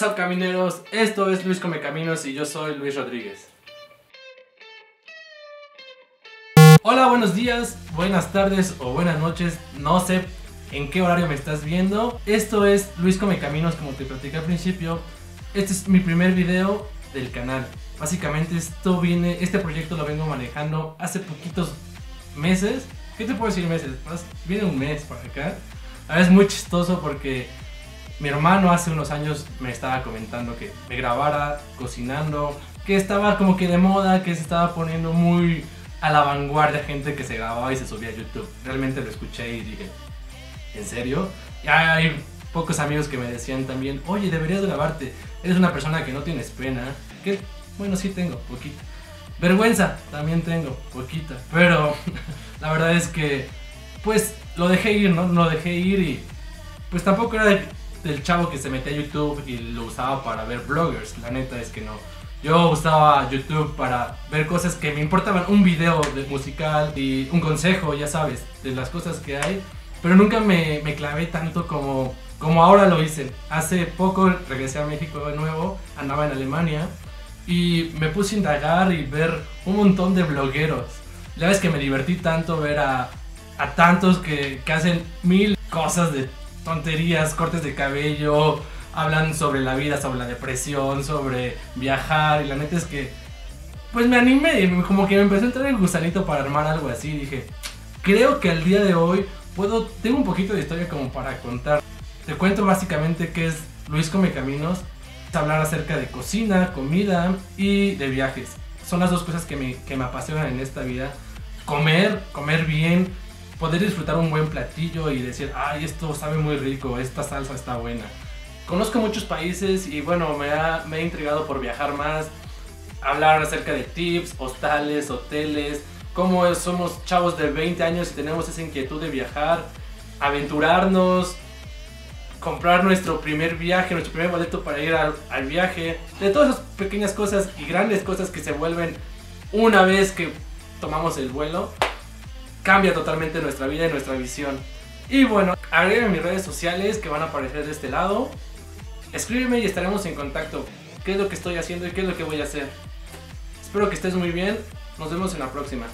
What's up camineros, esto es Luis Come Caminos y yo soy Luis Rodríguez. Hola, buenos días, buenas tardes o buenas noches, no sé en qué horario me estás viendo. Esto es Luis Come Caminos, como te platicé al principio. Este es mi primer video del canal. Básicamente esto viene, este proyecto lo vengo manejando hace poquitos meses. ¿Qué te puedo decir meses? Viene un mes para acá. A es muy chistoso porque mi hermano hace unos años me estaba comentando que me grabara cocinando, que estaba como que de moda, que se estaba poniendo muy a la vanguardia gente que se grababa y se subía a YouTube. Realmente lo escuché y dije, ¿en serio? Y hay pocos amigos que me decían también, oye, deberías grabarte, eres una persona que no tienes pena, que bueno, sí tengo, poquita. Vergüenza también tengo, poquita, pero la verdad es que pues lo dejé ir, ¿no? Lo dejé ir y pues tampoco era del chavo que se metía a YouTube y lo usaba para ver bloggers, la neta es que no. Yo usaba YouTube para ver cosas que me importaban, un video de musical y un consejo, ya sabes, de las cosas que hay, pero nunca me, me clavé tanto como, como ahora lo hice. Hace poco regresé a México de nuevo, andaba en Alemania y me puse a indagar y ver un montón de blogueros. Ya ves que me divertí tanto ver a, a tantos que, que hacen mil cosas de tonterías, cortes de cabello, hablan sobre la vida, sobre la depresión, sobre viajar. Y la neta es que, pues me animé y como que me empezó a entrar el gusanito para armar algo así. Dije, creo que al día de hoy puedo, tengo un poquito de historia como para contar. Te cuento básicamente qué es Luis Come Caminos. Hablar acerca de cocina, comida y de viajes. Son las dos cosas que me, que me apasionan en esta vida. Comer, comer bien, poder disfrutar un buen platillo y decir, ay, esto sabe muy rico, esta salsa está buena. Conozco muchos países y bueno, me, ha, me he intrigado por viajar más, hablar acerca de tips, hostales, hoteles, cómo somos chavos de 20 años y tenemos esa inquietud de viajar, aventurarnos, comprar nuestro primer viaje, nuestro primer boleto para ir al, al, viaje, de todas esas pequeñas cosas y grandes cosas que se vuelven una vez que tomamos el vuelo cambia totalmente nuestra vida y nuestra visión. Y bueno, agrégame mis redes sociales que van a aparecer de este lado. Escríbeme y estaremos en contacto. ¿Qué es lo que estoy haciendo y qué es lo que voy a hacer? Espero que estés muy bien. Nos vemos en la próxima.